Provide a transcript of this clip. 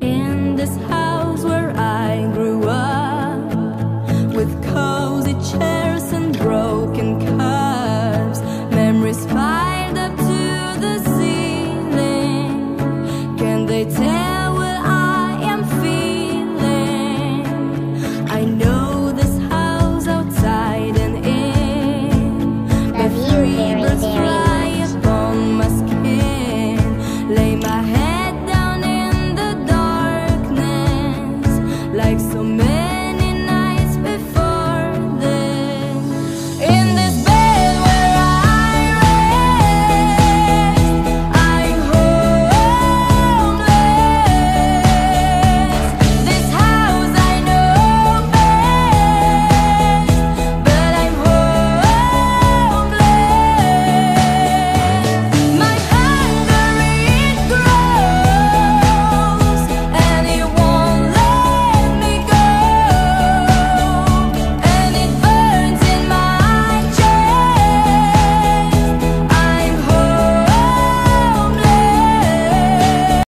In this house where I grew up With cozy chairs and broken cups Memories piled up to the ceiling. Can they like so many